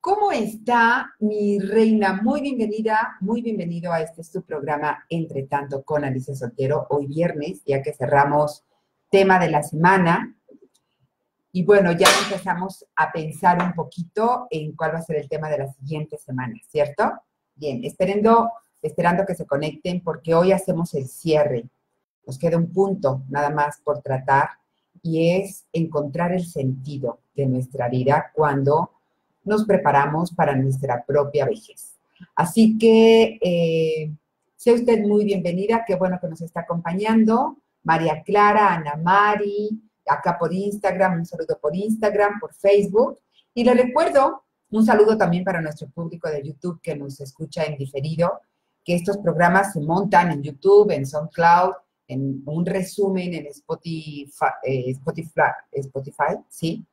¿Cómo está mi reina? Muy bienvenida, muy bienvenido a este su programa Entre tanto con Alicia Soltero, hoy viernes, ya que cerramos tema de la semana. Y bueno, ya empezamos a pensar un poquito en cuál va a ser el tema de la siguiente semana, ¿cierto? Bien, esperando, esperando que se conecten porque hoy hacemos el cierre. Nos queda un punto nada más por tratar y es encontrar el sentido de nuestra vida cuando nos preparamos para nuestra propia vejez. Así que eh, sea usted muy bienvenida, qué bueno que nos está acompañando. María Clara, Ana Mari, acá por Instagram, un saludo por Instagram, por Facebook. Y le recuerdo un saludo también para nuestro público de YouTube que nos escucha en diferido, que estos programas se montan en YouTube, en SoundCloud, en un resumen en Spotify, eh, Spotify, Spotify ¿sí?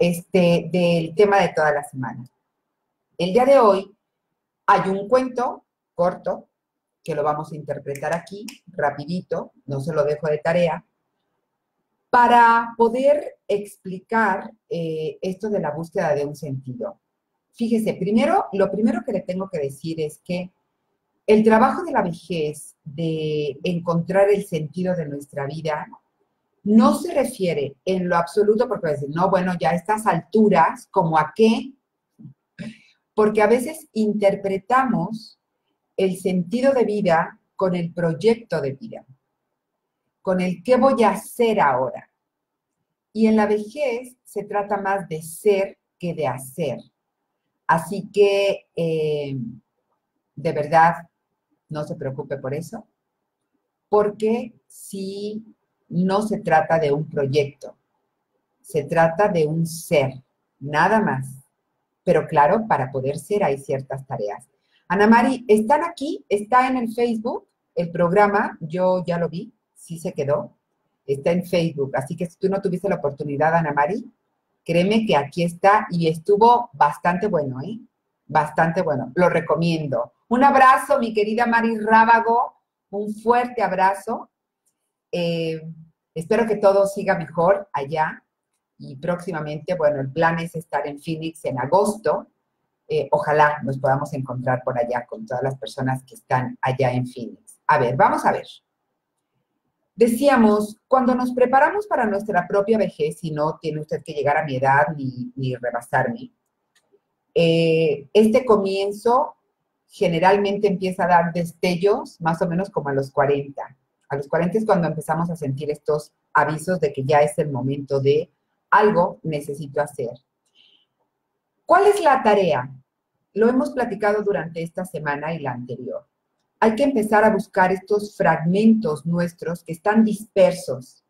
Este, del tema de toda la semana. El día de hoy hay un cuento corto que lo vamos a interpretar aquí, rapidito, no se lo dejo de tarea, para poder explicar eh, esto de la búsqueda de un sentido. Fíjese, primero, lo primero que le tengo que decir es que el trabajo de la vejez, de encontrar el sentido de nuestra vida, no se refiere en lo absoluto, porque decir, no, bueno, ya a estas alturas, ¿como a qué? Porque a veces interpretamos el sentido de vida con el proyecto de vida, con el qué voy a hacer ahora. Y en la vejez se trata más de ser que de hacer. Así que, eh, de verdad, no se preocupe por eso, porque si no se trata de un proyecto, se trata de un ser, nada más. Pero claro, para poder ser hay ciertas tareas. Ana Mari, ¿están aquí? ¿Está en el Facebook el programa? Yo ya lo vi, sí se quedó. Está en Facebook, así que si tú no tuviste la oportunidad, Ana Mari, créeme que aquí está y estuvo bastante bueno, ¿eh? Bastante bueno, lo recomiendo. Un abrazo, mi querida Mari Rábago, un fuerte abrazo. Eh, espero que todo siga mejor allá y próximamente, bueno, el plan es estar en Phoenix en agosto. Eh, ojalá nos podamos encontrar por allá con todas las personas que están allá en Phoenix. A ver, vamos a ver. Decíamos, cuando nos preparamos para nuestra propia vejez, y no tiene usted que llegar a mi edad ni, rebasarme, eh, este comienzo generalmente empieza a dar destellos más o menos como a los 40. A los 40 es cuando empezamos a sentir estos avisos de que ya es el momento de algo necesito hacer. ¿Cuál es la tarea? Lo hemos platicado durante esta semana y la anterior. Hay que empezar a buscar estos fragmentos nuestros que están dispersos,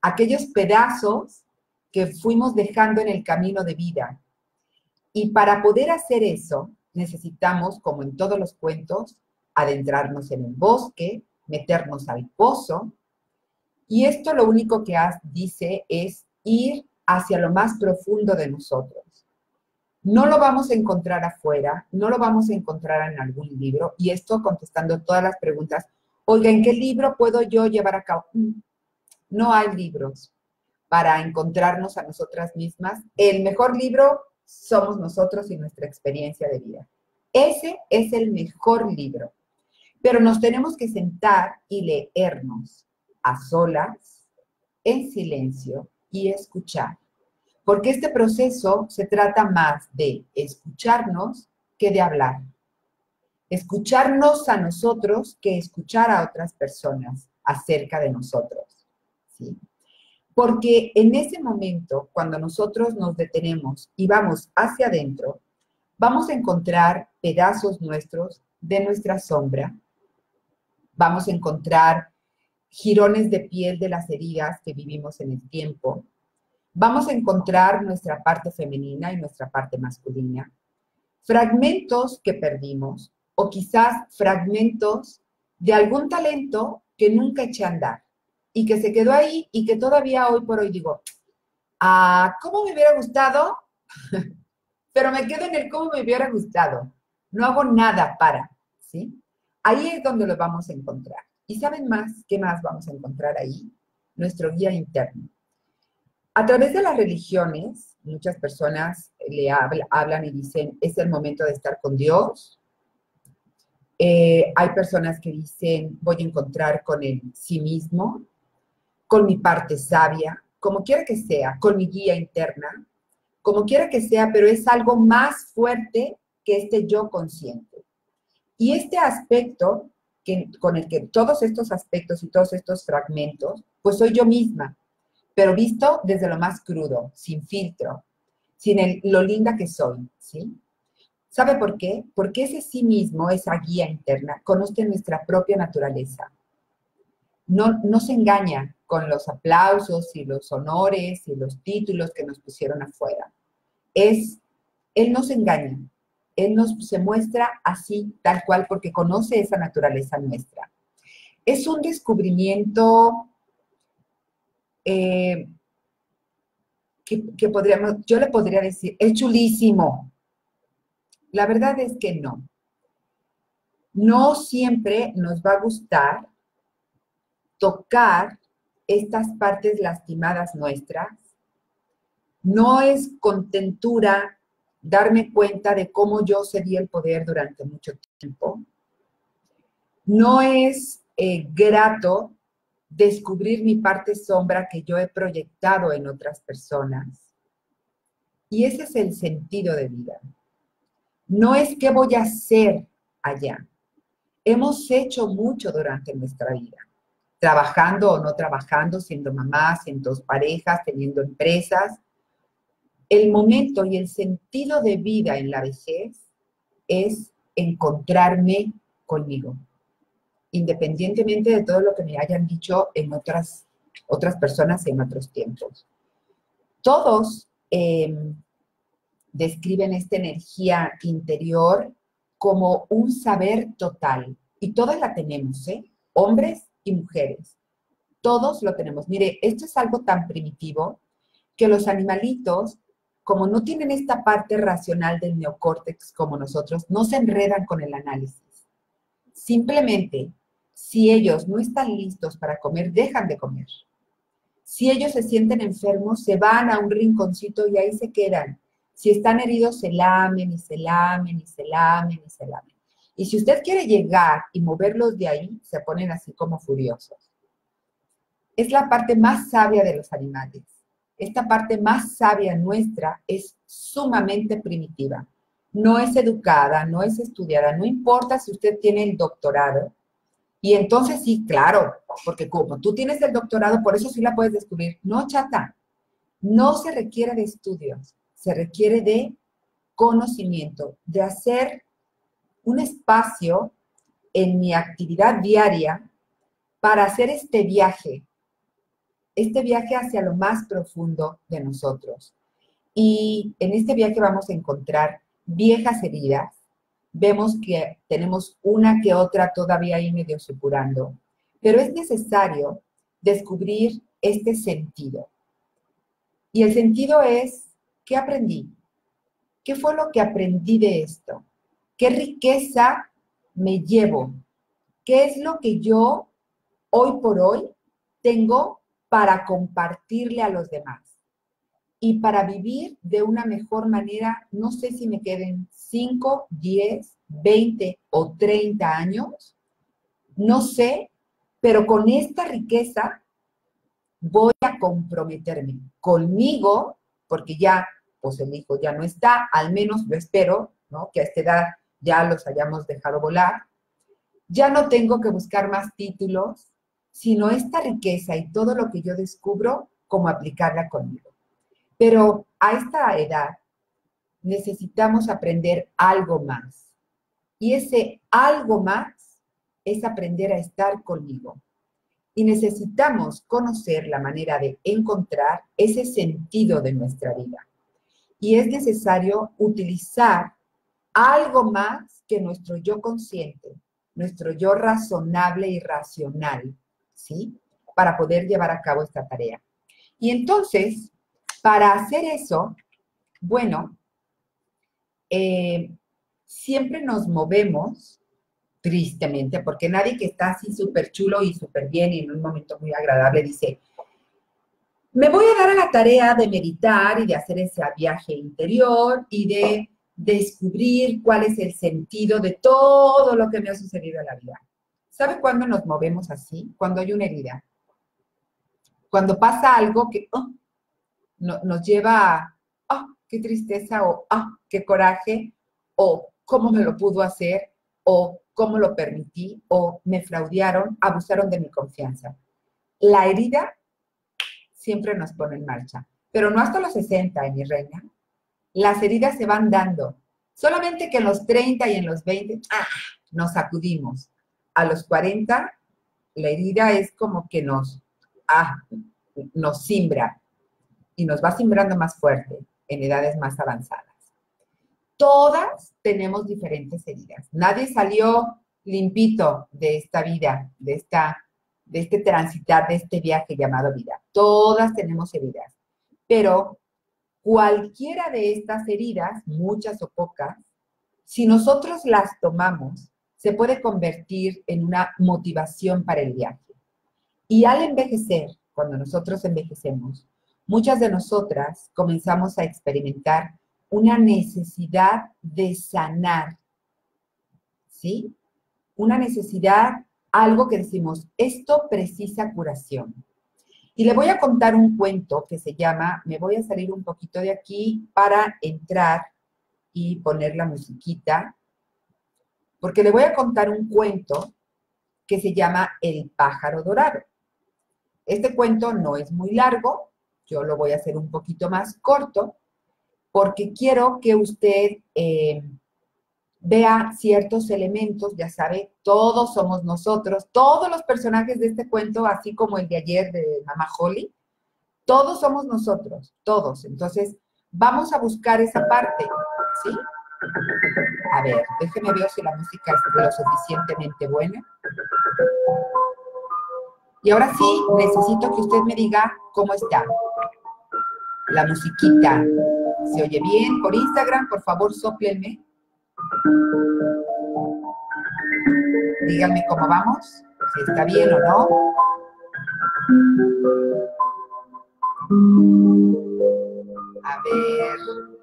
aquellos pedazos que fuimos dejando en el camino de vida. Y para poder hacer eso, necesitamos, como en todos los cuentos, adentrarnos en el bosque, meternos al pozo. Y esto lo único que dice es ir hacia lo más profundo de nosotros. No lo vamos a encontrar afuera, no lo vamos a encontrar en algún libro. Y esto contestando todas las preguntas. Oiga, ¿en qué libro puedo yo llevar a cabo? Mm, no hay libros para encontrarnos a nosotras mismas. El mejor libro somos nosotros y nuestra experiencia de vida. Ese es el mejor libro. Pero nos tenemos que sentar y leernos a solas, en silencio y escuchar. Porque este proceso se trata más de escucharnos que de hablar. Escucharnos a nosotros que escuchar a otras personas acerca de nosotros. ¿sí? Porque en ese momento, cuando nosotros nos detenemos y vamos hacia adentro, vamos a encontrar pedazos nuestros de nuestra sombra, vamos a encontrar jirones de piel de las heridas que vivimos en el tiempo, vamos a encontrar nuestra parte femenina y nuestra parte masculina, fragmentos que perdimos o quizás fragmentos de algún talento que nunca eché a andar y que se quedó ahí y que todavía hoy por hoy digo, ah, ¿cómo me hubiera gustado? Pero me quedo en el cómo me hubiera gustado. No hago nada para, ¿sí? Ahí es donde lo vamos a encontrar. ¿Y saben más qué más vamos a encontrar ahí? Nuestro guía interno. A través de las religiones, muchas personas le hablan y dicen, es el momento de estar con Dios. Eh, hay personas que dicen, voy a encontrar con el sí mismo, con mi parte sabia, como quiera que sea, con mi guía interna, como quiera que sea, pero es algo más fuerte que este yo consciente. Y este aspecto, que, con el que todos estos aspectos y todos estos fragmentos, pues soy yo misma, pero visto desde lo más crudo, sin filtro, sin lo linda que soy, ¿sí? ¿Sabe por qué? Porque ese sí mismo, esa guía interna, conoce nuestra propia naturaleza. No, no se engaña con los aplausos y los honores y los títulos que nos pusieron afuera. Es, Él no se engaña, Él nos se muestra así, tal cual, porque conoce esa naturaleza nuestra. Es un descubrimiento eh, que, podríamos, yo le podría decir, es chulísimo. La verdad es que no. No siempre nos va a gustar tocar estas partes lastimadas nuestras. No es contentura darme cuenta de cómo yo cedí el poder durante mucho tiempo. No es eh, grato descubrir mi parte sombra que yo he proyectado en otras personas. Y ese es el sentido de vida. No es qué voy a hacer allá. Hemos hecho mucho durante nuestra vida, trabajando o no trabajando, siendo mamás, siendo parejas, teniendo empresas. El momento y el sentido de vida en la vejez es encontrarme conmigo independientemente de todo lo que me hayan dicho en otras, otras personas en otros tiempos. Todos em, describen esta energía interior como un saber total y todas la tenemos, ¿eh? Hombres y mujeres. Todos lo tenemos. Mire, esto es algo tan primitivo que los animalitos, como no tienen esta parte racional del neocórtex como nosotros, no se enredan con el análisis. Simplemente si ellos no están listos para comer, dejan de comer. Si ellos se sienten enfermos, se van a un rinconcito y ahí se quedan. Si están heridos, se lamen y se lamen y se lamen y se lamen. Y si usted quiere llegar y moverlos de ahí, se ponen así como furiosos. Es la parte más sabia de los animales. Esta parte más sabia nuestra es sumamente primitiva. No es educada, no es estudiada, no importa si usted tiene el doctorado, y entonces sí, claro, porque como tú tienes el doctorado, por eso sí la puedes descubrir. No, chata, no se requiere de estudios, se requiere de conocimiento, de hacer un espacio en mi actividad diaria para hacer este viaje, este viaje hacia lo más profundo de nosotros. Y en este viaje vamos a encontrar viejas heridas, vemos que tenemos una que otra todavía ahí medio supurando, pero es necesario descubrir este sentido. Y el sentido es, ¿qué aprendí? ¿Qué fue lo que aprendí de esto? ¿Qué riqueza me llevo? ¿Qué es lo que yo hoy por hoy tengo para compartirle a los demás? y para vivir de una mejor manera, no sé si me queden 5, 10, 20 o 30 años, no sé, pero con esta riqueza voy a comprometerme conmigo, porque ya, pues el hijo ya no está, al menos lo espero, ¿no? Que a esta edad ya los hayamos dejado volar. Ya no tengo que buscar más títulos, sino esta riqueza y todo lo que yo descubro, como aplicarla conmigo. Pero a esta edad necesitamos aprender algo más. Y ese algo más es aprender a estar conmigo. Y necesitamos conocer la manera de encontrar ese sentido de nuestra vida. Y es necesario utilizar algo más que nuestro yo consciente, nuestro yo razonable y racional, ¿sí? Para poder llevar a cabo esta tarea. Y entonces, para hacer eso, bueno, eh, siempre nos movemos, tristemente, porque nadie que está así súper chulo y súper bien y en un momento muy agradable dice, Me voy a dar a la tarea de meditar y de hacer ese viaje interior y de descubrir cuál es el sentido de todo lo que me ha sucedido en la vida. ¿Sabe cuándo nos movemos así? Cuando hay una herida. Cuando pasa algo que oh, nos lleva a, oh, qué tristeza o, ah, qué coraje o cómo me lo pudo hacer o cómo lo permití o me fraudearon, abusaron de mi confianza. La herida siempre nos pone en marcha, pero no hasta los 60, mi reina. Las heridas se van dando. Solamente que en los 30 y en los 20, ¡ah! nos sacudimos. A los 40, la herida es como que nos, ah, nos simbra y nos va simbrando más fuerte en edades más avanzadas. Todas tenemos diferentes heridas. Nadie salió limpito de esta vida, de, esta, de este transitar, de este viaje llamado vida. Todas tenemos heridas, pero cualquiera de estas heridas, muchas o pocas, si nosotros las tomamos, se puede convertir en una motivación para el viaje. Y al envejecer, cuando nosotros envejecemos, muchas de nosotras comenzamos a experimentar una necesidad de sanar, ¿sí? Una necesidad, algo que decimos, esto precisa curación. Y le voy a contar un cuento que se llama, me voy a salir un poquito de aquí para entrar y poner la musiquita, porque le voy a contar un cuento que se llama El pájaro dorado. Este cuento no es muy largo, yo lo voy a hacer un poquito más corto, porque quiero que usted eh, vea ciertos elementos, ya sabe, todos somos nosotros, todos los personajes de este cuento, así como el de ayer de Mama Holly, todos somos nosotros, todos. Entonces, vamos a buscar esa parte, ¿sí? A ver, déjeme ver si la música es lo suficientemente buena. Y ahora sí, necesito que usted me diga cómo está la musiquita. ¿Se oye bien? Por Instagram, por favor, soplenme. Díganme cómo vamos, si está bien o no. A ver.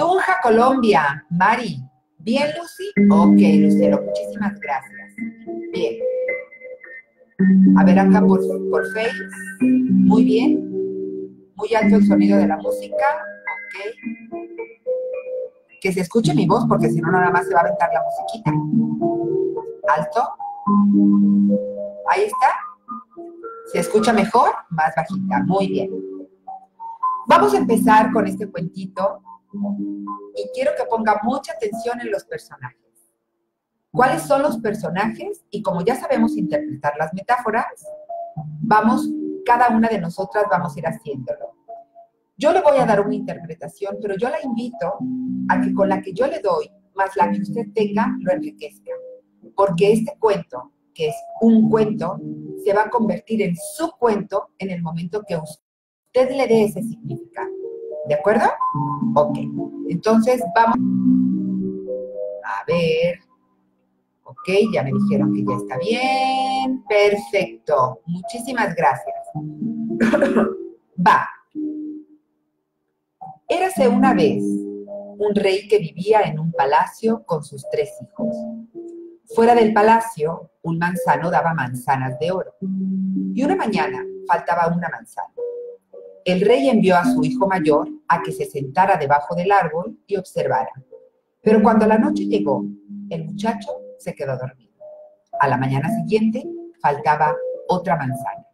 Tunja, Colombia. Mari. ¿Bien, Lucy? Ok, Lucero, muchísimas gracias. Bien. A ver acá por, por Face. Muy bien. Muy alto el sonido de la música. Ok. Que se escuche mi voz porque si no nada más se va a aventar la musiquita. Alto. Ahí está. ¿Se escucha mejor? Más bajita. Muy bien. Vamos a empezar con este cuentito y quiero que ponga mucha atención en los personajes cuáles son los personajes y como ya sabemos interpretar las metáforas, vamos, cada una de nosotras vamos a ir haciéndolo. Yo le voy a dar una interpretación, pero yo la invito a que con la que yo le doy, más la que usted tenga, lo enriquezca. Porque este cuento, que es un cuento, se va a convertir en su cuento en el momento que usted le dé ese significado. ¿De acuerdo? Ok. Entonces vamos a ver. Ok, ya me dijeron que ya está bien. Perfecto. Muchísimas gracias. Va. Érase una vez un rey que vivía en un palacio con sus tres hijos. Fuera del palacio, un manzano daba manzanas de oro. Y una mañana faltaba una manzana. El rey envió a su hijo mayor a que se sentara debajo del árbol y observara. Pero cuando la noche llegó, el muchacho se quedó dormido. A la mañana siguiente faltaba otra manzana.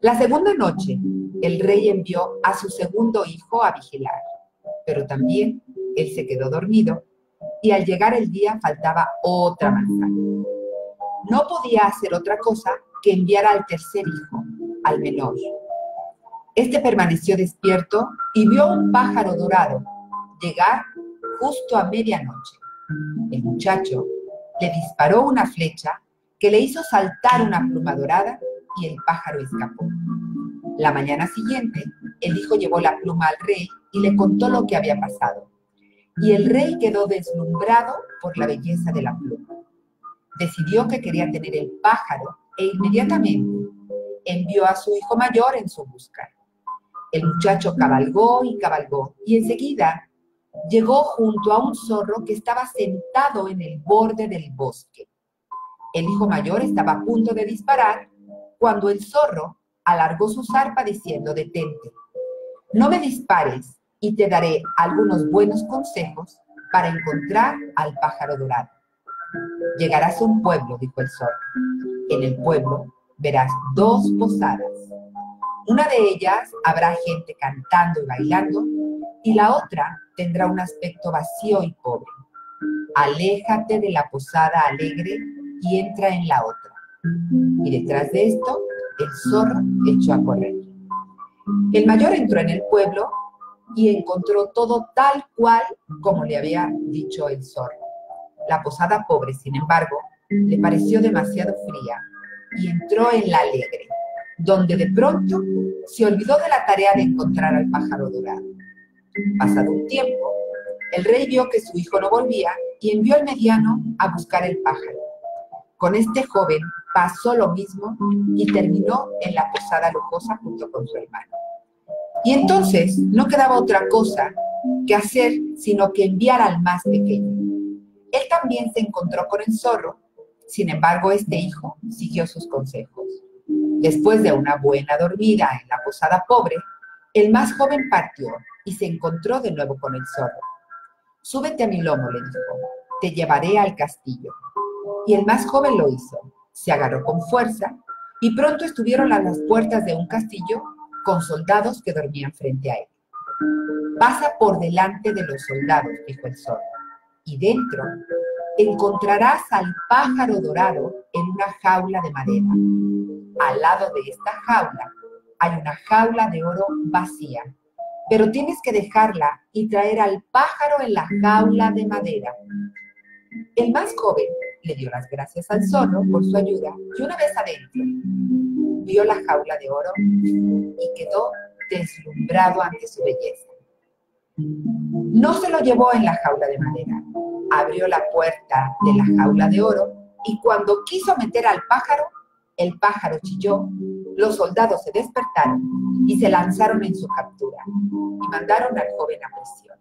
La segunda noche, el rey envió a su segundo hijo a vigilar, pero también él se quedó dormido y al llegar el día faltaba otra manzana. No podía hacer otra cosa que enviar al tercer hijo, al menor. Este permaneció despierto y vio un pájaro dorado llegar justo a medianoche. El muchacho le disparó una flecha que le hizo saltar una pluma dorada y el pájaro escapó. La mañana siguiente, el hijo llevó la pluma al rey y le contó lo que había pasado. Y el rey quedó deslumbrado por la belleza de la pluma. Decidió que quería tener el pájaro e inmediatamente envió a su hijo mayor en su busca. El muchacho cabalgó y cabalgó y enseguida llegó junto a un zorro que estaba sentado en el borde del bosque. El hijo mayor estaba a punto de disparar cuando el zorro alargó su zarpa diciendo, detente, no me dispares y te daré algunos buenos consejos para encontrar al pájaro dorado. Llegarás a un pueblo, dijo el zorro. En el pueblo verás dos posadas. Una de ellas habrá gente cantando y bailando y la otra tendrá un aspecto vacío y pobre. Aléjate de la posada alegre y entra en la otra. Y detrás de esto, el zorro echó a correr. El mayor entró en el pueblo y encontró todo tal cual como le había dicho el zorro. La posada pobre, sin embargo, le pareció demasiado fría y entró en la alegre, donde de pronto se olvidó de la tarea de encontrar al pájaro dorado. Pasado un tiempo, el rey vio que su hijo no volvía y envió al mediano a buscar el pájaro. Con este joven pasó lo mismo y terminó en la posada lujosa junto con su hermano. Y entonces no quedaba otra cosa que hacer sino que enviar al más pequeño. Él también se encontró con el zorro, sin embargo este hijo siguió sus consejos. Después de una buena dormida en la posada pobre, el más joven partió y se encontró de nuevo con el zorro. Súbete a mi lomo, le dijo, te llevaré al castillo. Y el más joven lo hizo, se agarró con fuerza y pronto estuvieron a las puertas de un castillo con soldados que dormían frente a él. Pasa por delante de los soldados, dijo el zorro, y dentro encontrarás al pájaro dorado en una jaula de madera. Al lado de esta jaula hay una jaula de oro vacía, pero tienes que dejarla y traer al pájaro en la jaula de madera. El más joven le dio las gracias al zorro por su ayuda y una vez adentro vio la jaula de oro y quedó deslumbrado ante su belleza. No se lo llevó en la jaula de madera, abrió la puerta de la jaula de oro y cuando quiso meter al pájaro, el pájaro chilló, los soldados se despertaron y se lanzaron en su captura y mandaron al joven a prisión.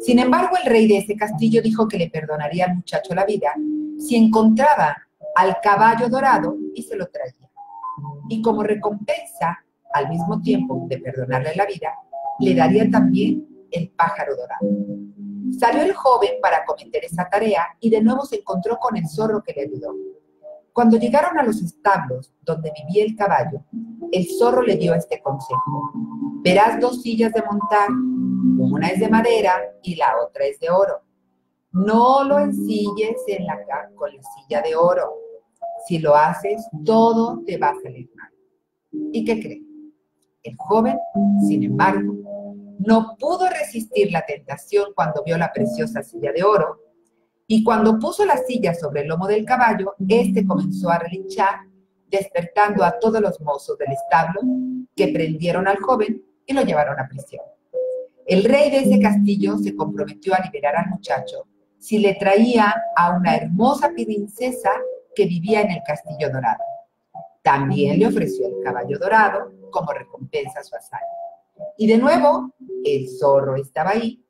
Sin embargo, el rey de ese castillo dijo que le perdonaría al muchacho la vida si encontraba al caballo dorado y se lo traía. Y como recompensa, al mismo tiempo de perdonarle la vida, le daría también el pájaro dorado. Salió el joven para cometer esa tarea y de nuevo se encontró con el zorro que le ayudó. Cuando llegaron a los establos donde vivía el caballo, el zorro le dio este consejo. Verás dos sillas de montar, una es de madera y la otra es de oro. No lo ensilles en la, con la silla de oro. Si lo haces, todo te va a salir mal. ¿Y qué cree? El joven, sin embargo, no pudo resistir la tentación cuando vio la preciosa silla de oro, y cuando puso la silla sobre el lomo del caballo, éste comenzó a relinchar, despertando a todos los mozos del establo, que prendieron al joven y lo llevaron a prisión. El rey de ese castillo se comprometió a liberar al muchacho si le traía a una hermosa princesa que vivía en el castillo dorado. También le ofreció el caballo dorado como recompensa a su hazaña. Y de nuevo, el zorro estaba ahí.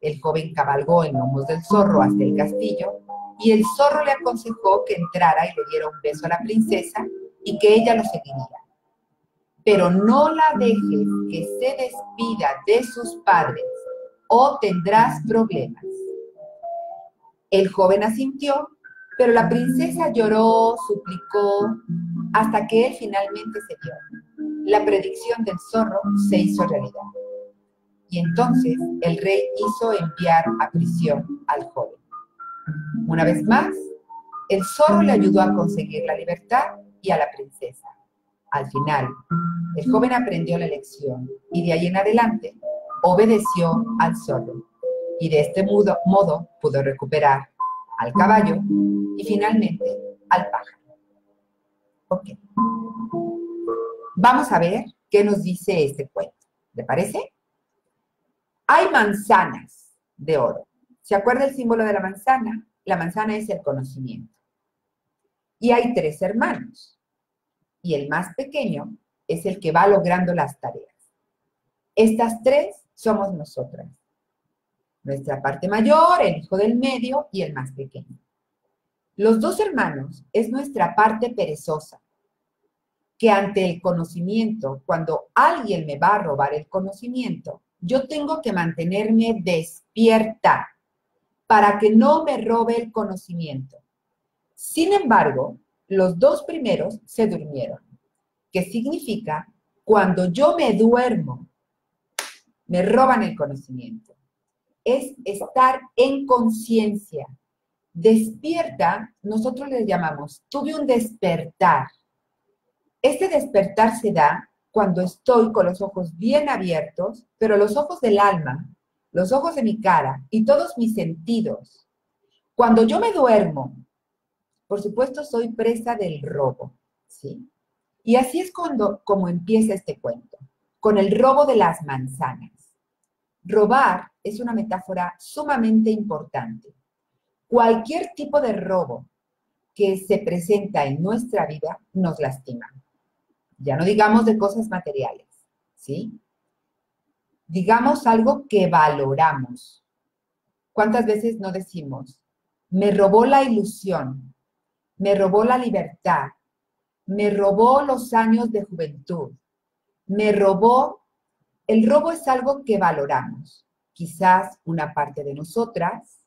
El joven cabalgó en lomos del zorro hasta el castillo y el zorro le aconsejó que entrara y le diera un beso a la princesa y que ella lo seguiría. Pero no la dejes que se despida de sus padres o tendrás problemas. El joven asintió, pero la princesa lloró, suplicó, hasta que él finalmente se dio la predicción del zorro se hizo realidad. Y entonces el rey hizo enviar a prisión al joven. Una vez más, el zorro le ayudó a conseguir la libertad y a la princesa. Al final, el joven aprendió la lección y de ahí en adelante obedeció al zorro. Y de este modo, pudo recuperar al caballo y finalmente al pájaro. Ok. Vamos a ver qué nos dice este cuento. ¿Le parece? Hay manzanas de oro. ¿Se acuerda el símbolo de la manzana? La manzana es el conocimiento. Y hay tres hermanos. y el más pequeño es el que va logrando las tareas. Estas tres somos nosotras. Nuestra parte mayor, el hijo del medio y el más pequeño. Los dos hermanos es nuestra parte perezosa, que ante el conocimiento, cuando alguien me va a robar el conocimiento, yo tengo que mantenerme despierta para que no me robe el conocimiento. Sin embargo, los dos primeros se durmieron, que significa cuando yo me duermo, me roban el conocimiento. Es estar en conciencia, Despierta, nosotros le llamamos, tuve un despertar. Este despertar se da cuando estoy con los ojos bien abiertos, pero los ojos del alma, los ojos de mi cara y todos mis sentidos. Cuando yo me duermo, por supuesto soy presa del robo, ¿sí? Y así es cuando, como empieza este cuento, con el robo de las manzanas. Robar es una metáfora sumamente importante Cualquier tipo de robo que se presenta en nuestra vida nos lastima. Ya no digamos de cosas materiales, ¿sí? Digamos algo que valoramos. ¿Cuántas veces no decimos, me robó la ilusión, me robó la libertad, me robó los años de juventud, me robó... El robo es algo que valoramos. Quizás una parte de nosotras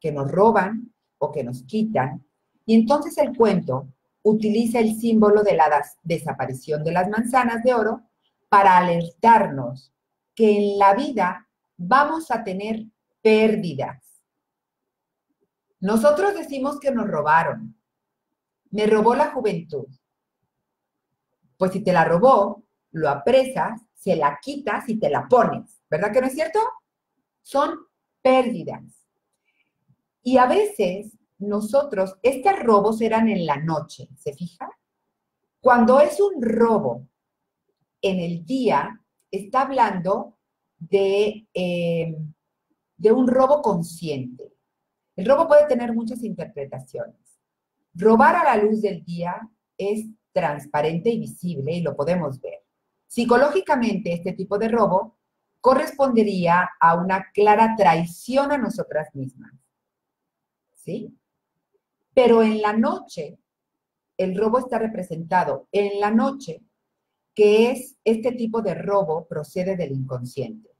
que nos roban o que nos quitan. Y entonces el cuento utiliza el símbolo de la desaparición de las manzanas de oro para alertarnos que en la vida vamos a tener pérdidas. Nosotros decimos que nos robaron. Me robó la juventud. Pues si te la robó, lo apresas, se la quitas y te la pones. ¿Verdad que no es cierto? Son pérdidas. Y a veces nosotros, estos robos eran en la noche, ¿se fija? Cuando es un robo en el día, está hablando de, eh, de un robo consciente. El robo puede tener muchas interpretaciones. Robar a la luz del día es transparente y visible y lo podemos ver. Psicológicamente, este tipo de robo correspondería a una clara traición a nosotras mismas. ¿sí? Pero en la noche, el robo está representado en la noche, que es este tipo de robo procede del inconsciente.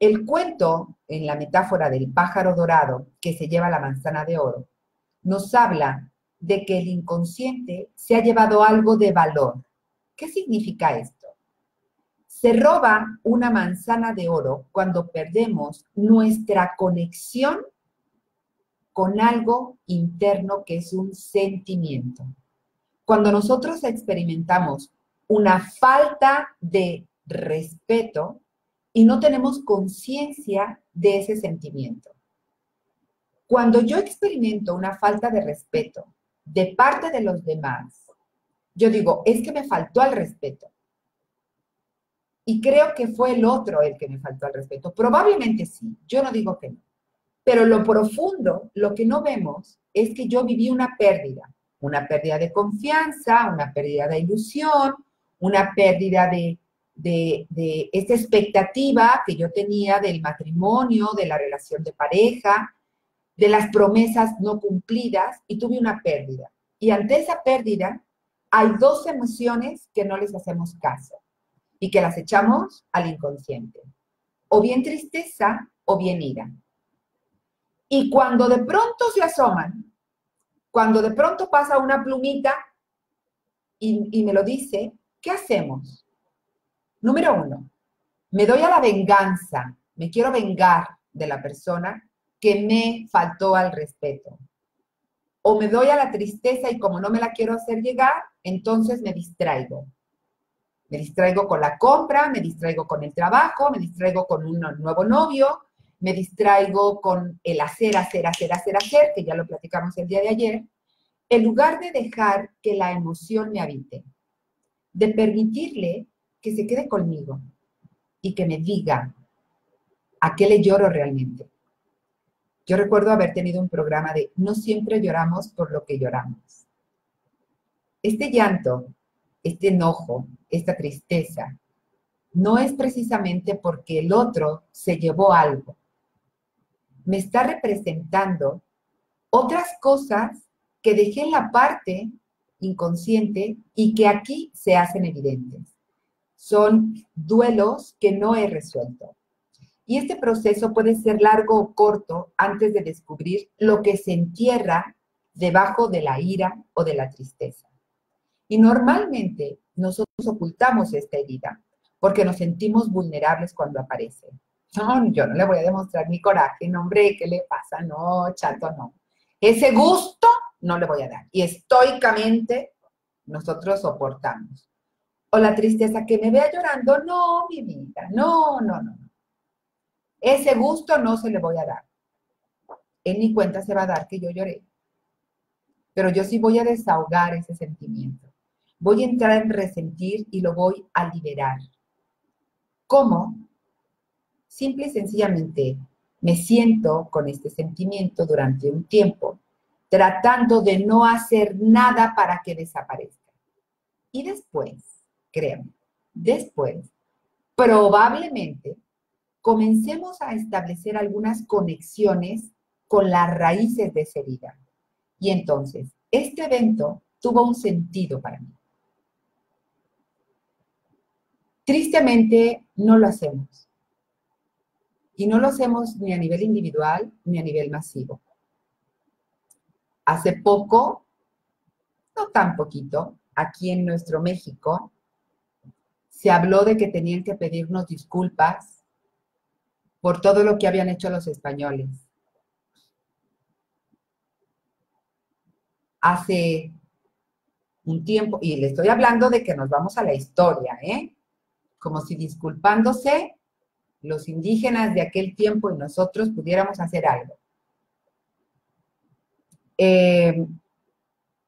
El cuento, en la metáfora del pájaro dorado que se lleva la manzana de oro, nos habla de que el inconsciente se ha llevado algo de valor. ¿Qué significa esto? Se roba una manzana de oro cuando perdemos nuestra conexión con algo interno que es un sentimiento. Cuando nosotros experimentamos una falta de respeto y no tenemos conciencia de ese sentimiento. Cuando yo experimento una falta de respeto de parte de los demás, yo digo, es que me faltó al respeto. Y creo que fue el otro el que me faltó al respeto. Probablemente sí, yo no digo que no. Pero lo profundo, lo que no vemos, es que yo viví una pérdida, una pérdida de confianza, una pérdida de ilusión, una pérdida de, de, esta expectativa que yo tenía del matrimonio, de la relación de pareja, de las promesas no cumplidas y tuve una pérdida. Y ante esa pérdida hay dos emociones que no les hacemos caso y que las echamos al inconsciente. O bien tristeza o bien ira. Y cuando de pronto se asoman, cuando de pronto pasa una plumita y, me lo dice, ¿qué hacemos? Número uno, me doy a la venganza, me quiero vengar de la persona que me faltó al respeto. O me doy a la tristeza y como no me la quiero hacer llegar, entonces me distraigo. Me distraigo con la compra, me distraigo con el trabajo, me distraigo con un nuevo novio, me distraigo con el hacer, hacer, hacer, hacer, hacer, que ya lo platicamos el día de ayer, en lugar de dejar que la emoción me habite, de permitirle que se quede conmigo y que me diga a qué le lloro realmente. Yo recuerdo haber tenido un programa de no siempre lloramos por lo que lloramos. Este llanto este enojo, esta tristeza, no es precisamente porque el otro se llevó algo. Me está representando otras cosas que dejé en la parte inconsciente y que aquí se hacen evidentes. Son duelos que no he resuelto. Y este proceso puede ser largo o corto antes de descubrir lo que se entierra debajo de la ira o de la tristeza. Y normalmente nosotros ocultamos esta herida porque nos sentimos vulnerables cuando aparece. No, yo no le voy a demostrar mi coraje, no, hombre, ¿qué le pasa? No, chato, no. Ese gusto no le voy a dar. Y estoicamente nosotros soportamos. O la tristeza que me vea llorando, no, mi vida, no, no, no. Ese gusto no se le voy a dar. En mi cuenta se va a dar que yo lloré. Pero yo sí voy a desahogar ese sentimiento. Voy a entrar en resentir y lo voy a liberar. ¿Cómo? Simple y sencillamente me siento con este sentimiento durante un tiempo, tratando de no hacer nada para que desaparezca. Y después, créanme, después, probablemente comencemos a establecer algunas conexiones con las raíces de esa herida. Y entonces, este evento tuvo un sentido para mí. Tristemente, no lo hacemos. Y no lo hacemos ni a nivel individual ni a nivel masivo. Hace poco, no tan poquito, aquí en nuestro México, se habló de que tenían que pedirnos disculpas por todo lo que habían hecho los españoles. Hace un tiempo, y le estoy hablando de que nos vamos a la historia, ¿eh? como si disculpándose los indígenas de aquel tiempo y nosotros pudiéramos hacer algo. Eh,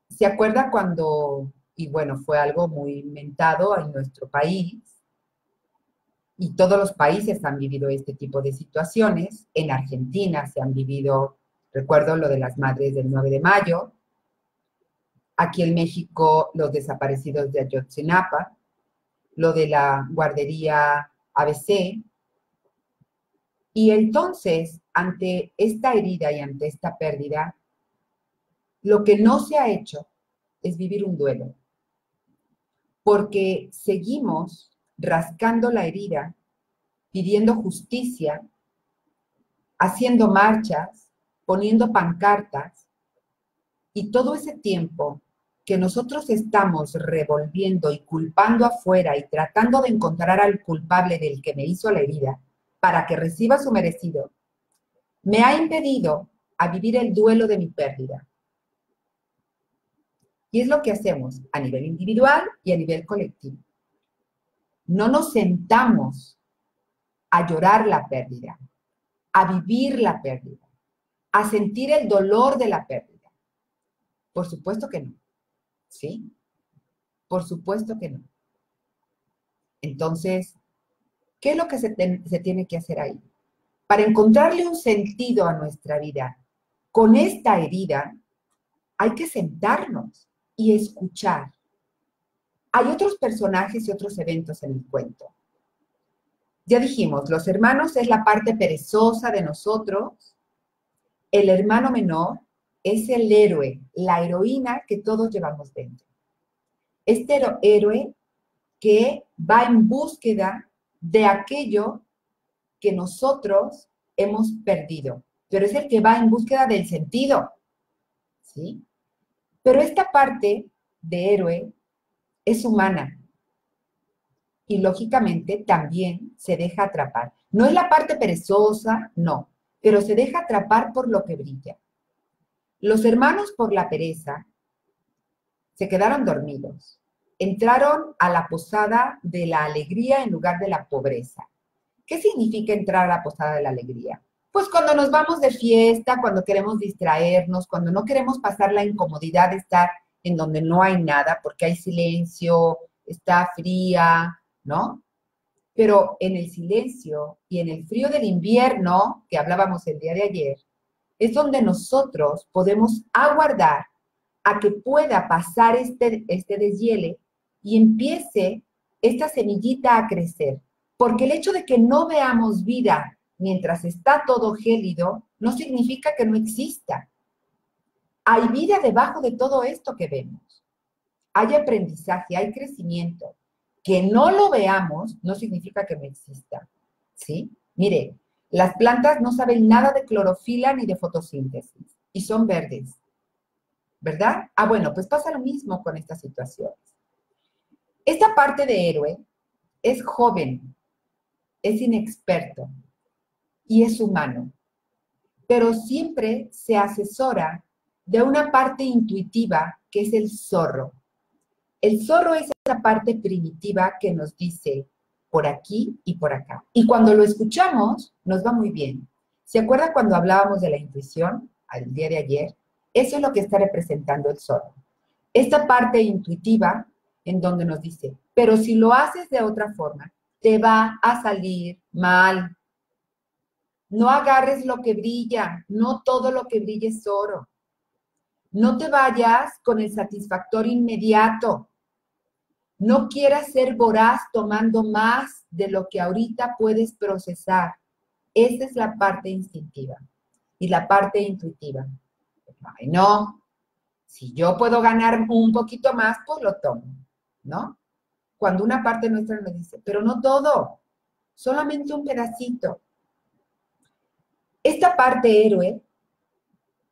¿Se acuerda cuando, y bueno, fue algo muy inventado en nuestro país, y todos los países han vivido este tipo de situaciones, en Argentina se han vivido, recuerdo lo de las madres del 9 de mayo, aquí en México los desaparecidos de Ayotzinapa, lo de la guardería ABC. Y entonces, ante esta herida y ante esta pérdida, lo que no se ha hecho es vivir un duelo, porque seguimos rascando la herida, pidiendo justicia, haciendo marchas, poniendo pancartas, y todo ese tiempo que nosotros estamos revolviendo y culpando afuera y tratando de encontrar al culpable del que me hizo la herida para que reciba su merecido, me ha impedido a vivir el duelo de mi pérdida. Y es lo que hacemos a nivel individual y a nivel colectivo. No nos sentamos a llorar la pérdida, a vivir la pérdida, a sentir el dolor de la pérdida. Por supuesto que no. ¿sí? Por supuesto que no. Entonces, ¿qué es lo que se, se, tiene que hacer ahí? Para encontrarle un sentido a nuestra vida con esta herida, hay que sentarnos y escuchar. Hay otros personajes y otros eventos en el cuento. Ya dijimos, los hermanos es la parte perezosa de nosotros. El hermano menor es el héroe, la heroína que todos llevamos dentro. Este héroe que va en búsqueda de aquello que nosotros hemos perdido, pero es el que va en búsqueda del sentido, ¿sí? Pero esta parte de héroe es humana y lógicamente también se deja atrapar. No es la parte perezosa, no, pero se deja atrapar por lo que brilla. Los hermanos por la pereza se quedaron dormidos. Entraron a la posada de la alegría en lugar de la pobreza. ¿Qué significa entrar a la posada de la alegría? Pues cuando nos vamos de fiesta, cuando queremos distraernos, cuando no queremos pasar la incomodidad de estar en donde no hay nada, porque hay silencio, está fría, ¿no? Pero en el silencio y en el frío del invierno, que hablábamos el día de ayer, es donde nosotros podemos aguardar a que pueda pasar este, este deshiele y empiece esta semillita a crecer. Porque el hecho de que no veamos vida mientras está todo gélido no significa que no exista. Hay vida debajo de todo esto que vemos. Hay aprendizaje, hay crecimiento. Que no lo veamos no significa que no exista. ¿Sí? Mire, las plantas no saben nada de clorofila ni de fotosíntesis y son verdes. ¿Verdad? Ah, bueno, pues pasa lo mismo con estas situaciones. Esta parte de héroe es joven, es inexperto y es humano, pero siempre se asesora de una parte intuitiva que es el zorro. El zorro es esa parte primitiva que nos dice por aquí y por acá. Y cuando lo escuchamos, nos va muy bien. ¿Se acuerda cuando hablábamos de la intuición al día de ayer? Eso es lo que está representando el zorro. Esta parte intuitiva en donde nos dice, pero si lo haces de otra forma, te va a salir mal. No agarres lo que brilla, no todo lo que brilla es oro. No te vayas con el satisfactor inmediato. No quieras ser voraz tomando más de lo que ahorita puedes procesar. Esa es la parte instintiva y la parte intuitiva. No, si yo puedo ganar un poquito más, pues lo tomo, ¿no? cuando una parte nuestra nos dice, pero no todo, solamente un pedacito. Esta parte héroe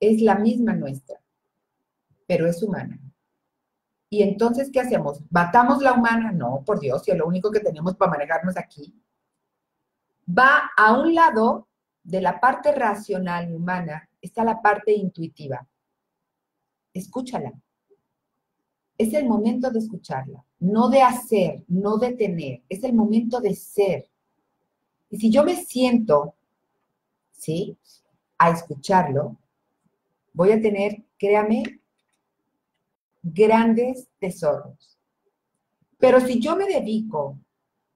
es la misma nuestra, pero es humana. Y entonces, ¿qué hacemos? ¿Batamos la humana? No, por Dios, si es lo único que tenemos para manejarnos aquí. Va a un lado de la parte racional y humana, está la parte intuitiva. Escúchala. Es el momento de escucharla no de hacer, no de tener, es el momento de ser. Y si yo me siento, ¿sí? A escucharlo, voy a tener, créame, grandes tesoros. Pero si yo me dedico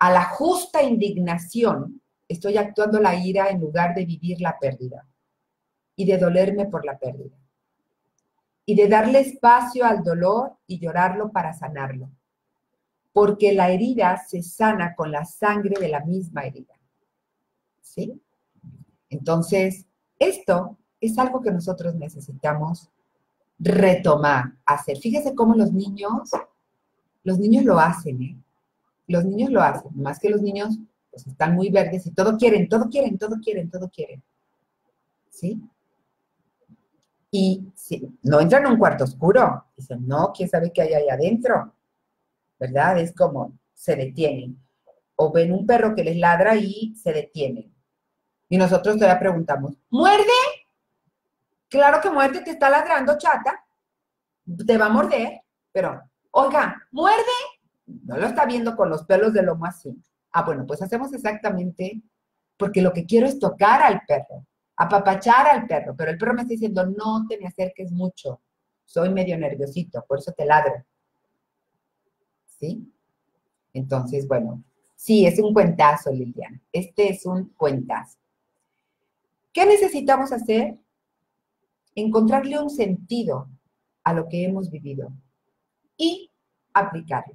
a la justa indignación, estoy actuando la ira en lugar de vivir la pérdida y de dolerme por la pérdida. Y de darle espacio al dolor y llorarlo para sanarlo porque la herida se sana con la sangre de la misma herida. ¿Sí? Entonces, esto es algo que nosotros necesitamos retomar, hacer. Fíjese cómo los niños, los niños lo hacen, ¿eh? Los niños lo hacen, más que los niños pues están muy verdes y todo quieren, todo quieren, todo quieren, todo quieren. ¿Sí? Y si no entran a un cuarto oscuro, dicen, no, ¿quién sabe qué hay ahí adentro? ¿verdad? Es como se detienen. O ven un perro que les ladra y se detienen. Y nosotros todavía preguntamos, ¿muerde? Claro que muerde, te está ladrando, chata. Te va a morder, pero, oiga, ¿muerde? No lo está viendo con los pelos de lomo así. Ah, bueno, pues hacemos exactamente, porque lo que quiero es tocar al perro, apapachar al perro, pero el perro me está diciendo, no te me acerques mucho, soy medio nerviosito, por eso te ladro. ¿sí? Entonces, bueno, sí, es un cuentazo, Liliana. Este es un cuentazo. ¿Qué necesitamos hacer? Encontrarle un sentido a lo que hemos vivido y aplicarlo.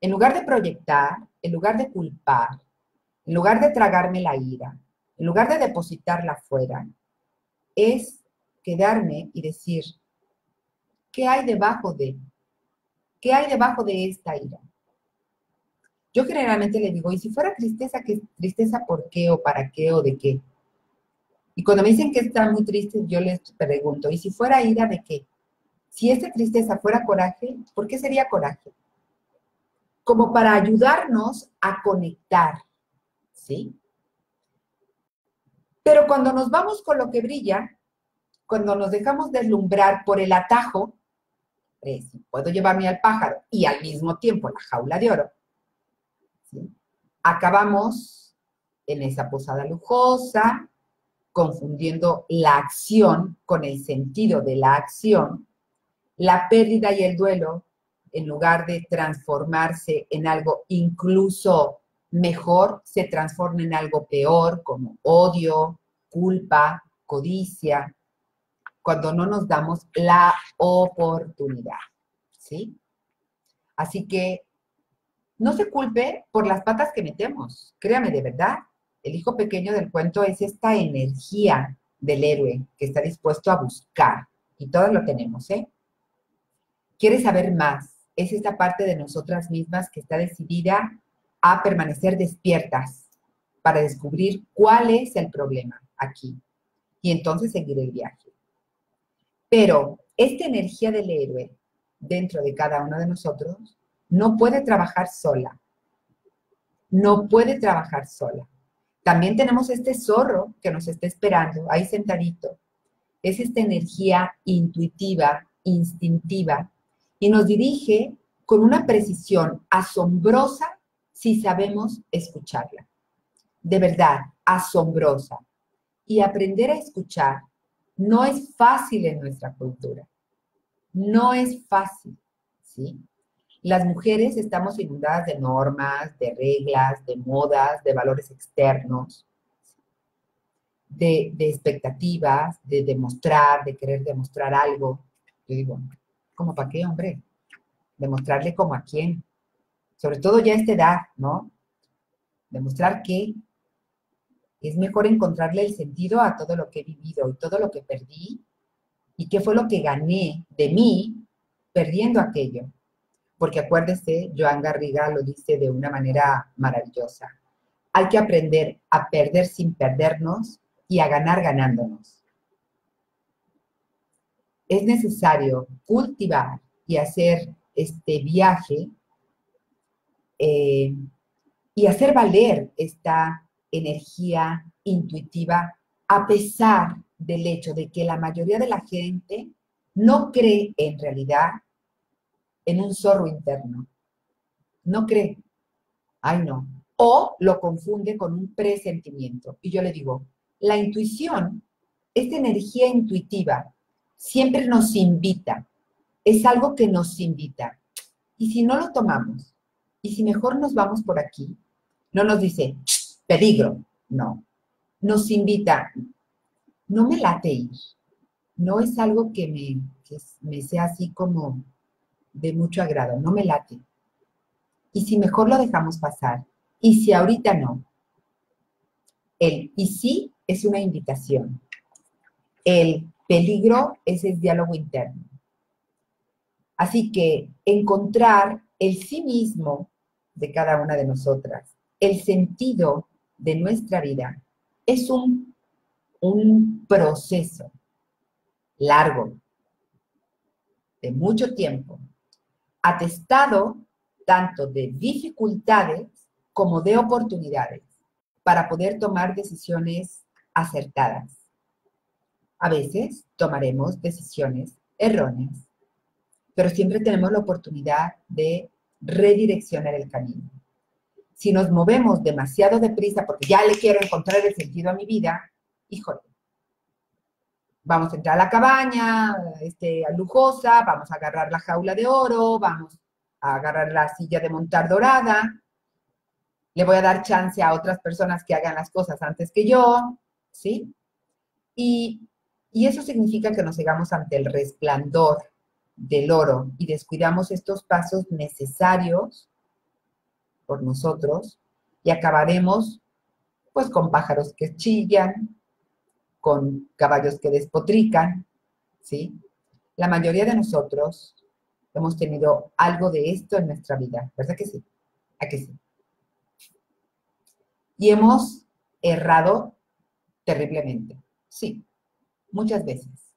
En lugar de proyectar, en lugar de culpar, en lugar de tragarme la ira, en lugar de depositarla afuera, es quedarme y decir, ¿qué hay debajo de ¿Qué hay debajo de esta ira? Yo generalmente le digo, ¿y si fuera tristeza, qué tristeza por qué o para qué o de qué? Y cuando me dicen que está muy triste, yo les pregunto, ¿y si fuera ira de qué? Si esta tristeza fuera coraje, ¿por qué sería coraje? Como para ayudarnos a conectar, ¿sí? Pero cuando nos vamos con lo que brilla, cuando nos dejamos deslumbrar por el atajo, puedo llevarme al pájaro y al mismo tiempo la jaula de oro, acabamos en esa posada lujosa, confundiendo la acción con el sentido de la acción, la pérdida y el duelo, en lugar de transformarse en algo incluso mejor, se transforma en algo peor, como odio, culpa, codicia, cuando no nos damos la oportunidad, ¿sí? Así que no se culpe por las patas que metemos, créame de verdad. El hijo pequeño del cuento es esta energía del héroe que está dispuesto a buscar. Y todos lo tenemos, ¿eh? Quiere saber más. Es esta parte de nosotras mismas que está decidida a permanecer despiertas para descubrir cuál es el problema aquí y entonces seguir el viaje. Pero esta energía del héroe dentro de cada uno de nosotros no puede trabajar sola. No puede trabajar sola. También tenemos este zorro que nos está esperando ahí sentadito. Es esta energía intuitiva, instintiva, y nos dirige con una precisión asombrosa si sabemos escucharla. De verdad, asombrosa. Y aprender a escuchar no es fácil en nuestra cultura. No es fácil, ¿sí? Las mujeres estamos inundadas de normas, de reglas, de modas, de valores externos, de, expectativas, de demostrar, de querer demostrar algo. Yo digo, ¿cómo para qué, hombre? Demostrarle como a quién. Sobre todo ya a esta edad, ¿no? Demostrar que es mejor encontrarle el sentido a todo lo que he vivido y todo lo que perdí y qué fue lo que gané de mí perdiendo aquello. Porque acuérdese, Joan Garriga lo dice de una manera maravillosa. Hay que aprender a perder sin perdernos y a ganar ganándonos. Es necesario cultivar y hacer este viaje eh, y hacer valer esta energía intuitiva a pesar del hecho de que la mayoría de la gente no cree en realidad en un zorro interno. No cree. Ay, no. O lo confunde con un presentimiento. Y yo le digo, la intuición, esta energía intuitiva, siempre nos invita. Es algo que nos invita. Y si no lo tomamos, y si mejor nos vamos por aquí, no nos dice, peligro, no. Nos invita, no me late ir. No es algo que me, que me sea así como de mucho agrado, no me late. Y si mejor lo dejamos pasar, y si ahorita no. El y sí es una invitación. El peligro es el diálogo interno. Así que encontrar el sí mismo de cada una de nosotras, el sentido de nuestra vida, es un un proceso largo, de mucho tiempo, atestado tanto de dificultades como de oportunidades para poder tomar decisiones acertadas. A veces tomaremos decisiones erróneas, pero siempre tenemos la oportunidad de redireccionar el camino. Si nos movemos demasiado deprisa porque ya le quiero encontrar el sentido a mi vida, híjole, vamos a entrar a la cabaña, este, lujosa, vamos a agarrar la jaula de oro, vamos a agarrar la silla de montar dorada, le voy a dar chance a otras personas que hagan las cosas antes que yo, ¿sí? Y, y eso significa que nos llegamos ante el resplandor del oro y descuidamos estos pasos necesarios por nosotros y acabaremos pues con pájaros que chillan, con caballos que despotrican, ¿sí? La mayoría de nosotros hemos tenido algo de esto en nuestra vida, ¿verdad que sí? ¿A que sí? Y hemos errado terriblemente, sí, muchas veces,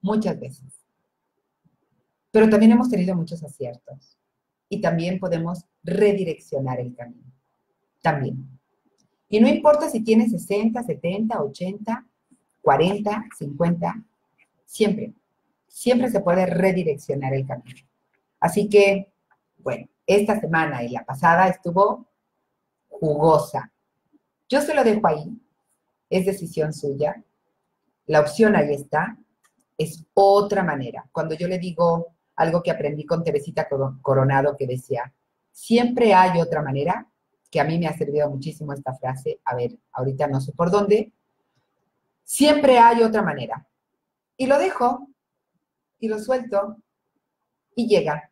muchas veces. Pero también hemos tenido muchos aciertos y también podemos redireccionar el camino, también. Y no importa si tienes 60, 70, 80, 40, 50, siempre, siempre se puede redireccionar el camino. Así que, bueno, esta semana y la pasada estuvo jugosa. Yo se lo dejo ahí, es decisión suya. La opción ahí está, es otra manera. Cuando yo le digo algo que aprendí con Teresita Coronado que decía, siempre hay otra manera, que a mí me ha servido muchísimo esta frase, a ver, ahorita no sé por dónde, siempre hay otra manera. Y lo dejo, y lo suelto, y llega.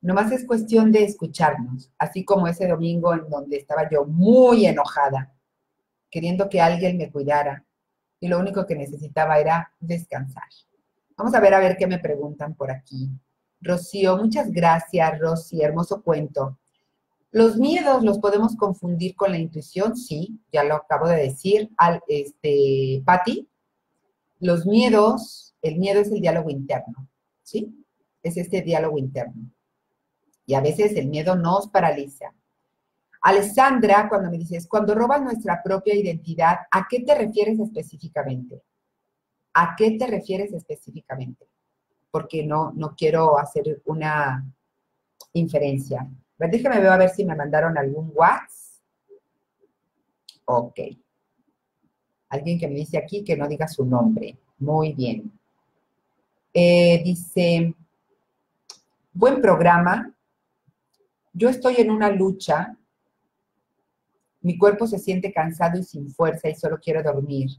Nomás es cuestión de escucharnos, así como ese domingo en donde estaba yo muy enojada, queriendo que alguien me cuidara, y lo único que necesitaba era descansar. Vamos a ver a ver qué me preguntan por aquí. Rocío, muchas gracias, Rocío, hermoso cuento. Los miedos los podemos confundir con la intuición, sí, ya lo acabo de decir, al, este, Patti. Los miedos, el miedo es el diálogo interno, ¿sí? Es este diálogo interno. Y a veces el miedo nos paraliza. Alessandra, cuando me dices, cuando robas nuestra propia identidad, ¿a qué te refieres específicamente? ¿A qué te refieres específicamente? Porque no, no quiero hacer una inferencia. Déjeme ver a ver si me mandaron algún WhatsApp. Ok. Alguien que me dice aquí que no diga su nombre. Muy bien. Eh, dice, buen programa. Yo estoy en una lucha. Mi cuerpo se siente cansado y sin fuerza y solo quiero dormir.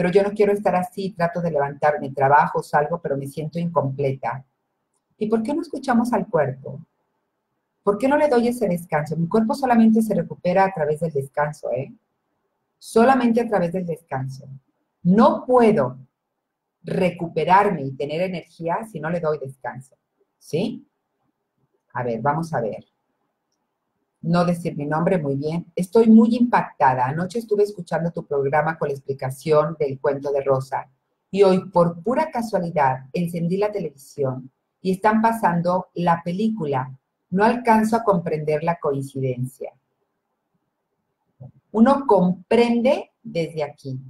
Pero yo no quiero estar así, trato de levantarme, trabajo, salgo, pero me siento incompleta. ¿Y por qué no escuchamos al cuerpo? ¿Por qué no le doy ese descanso? Mi cuerpo solamente se recupera a través del descanso, ¿eh? Solamente a través del descanso. No puedo recuperarme y tener energía si no le doy descanso, ¿sí? A ver, vamos a ver. No decir mi nombre, muy bien. Estoy muy impactada. Anoche estuve escuchando tu programa con la explicación del cuento de Rosa y hoy, por pura casualidad, encendí la televisión y están pasando la película no alcanzo a comprender la coincidencia. Uno comprende desde aquí,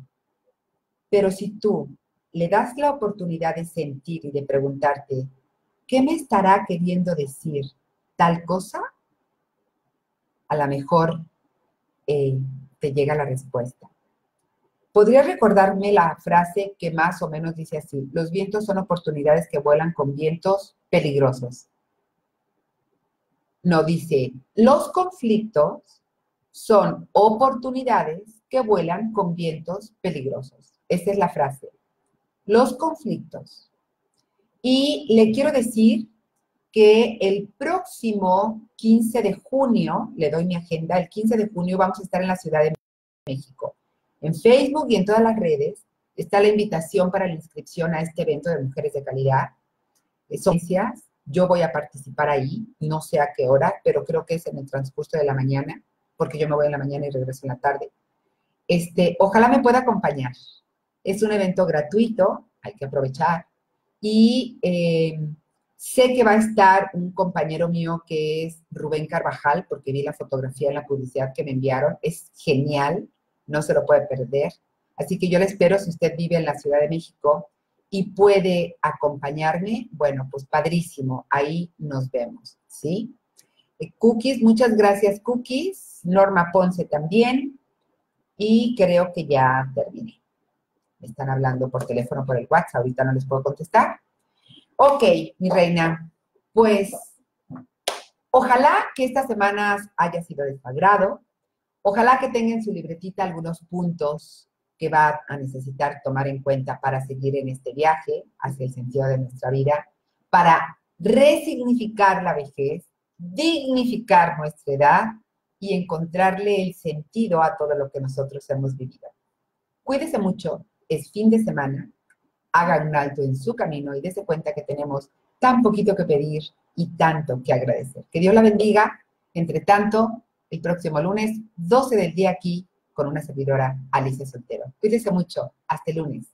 pero si tú le das la oportunidad de sentir y de preguntarte, ¿qué me estará queriendo decir tal cosa? A lo mejor eh, te llega la respuesta. ¿Podrías recordarme la frase que más o menos dice así? Los vientos son oportunidades que vuelan con vientos peligrosos. No dice, los conflictos son oportunidades que vuelan con vientos peligrosos. Esa es la frase. Los conflictos. Y le quiero decir que el próximo 15 de junio, le doy mi agenda, el 15 de junio vamos a estar en la Ciudad de México. En Facebook y en todas las redes está la invitación para la inscripción a este evento de mujeres de calidad. Son yo voy a participar ahí, no sé a qué hora, pero creo que es en el transcurso de la mañana, porque yo me voy en la mañana y regreso en la tarde. Este, ojalá me pueda acompañar. Es un evento gratuito, hay que aprovechar. Y eh, sé que va a estar un compañero mío que es Rubén Carvajal, porque vi la fotografía en la publicidad que me enviaron. Es genial, no se lo puede perder. Así que yo le espero si usted vive en la Ciudad de México y puede acompañarme, bueno, pues padrísimo, ahí nos vemos, ¿sí? Eh, cookies, muchas gracias Cookies, Norma Ponce también, y creo que ya terminé. Me están hablando por teléfono, por el WhatsApp, ahorita no les puedo contestar. Ok, mi reina, pues ojalá que estas semanas haya sido de ojalá que tengan su libretita algunos puntos que va a necesitar tomar en cuenta para seguir en este viaje hacia el sentido de nuestra vida, para resignificar la vejez, dignificar nuestra edad y encontrarle el sentido a todo lo que nosotros hemos vivido. Cuídese mucho, es fin de semana, haga un alto en su camino y dése cuenta que tenemos tan poquito que pedir y tanto que agradecer. Que Dios la bendiga. Entre tanto, el próximo lunes, 12 del día aquí con una servidora, Alicia Soltero. Cuídense mucho. Hasta el lunes.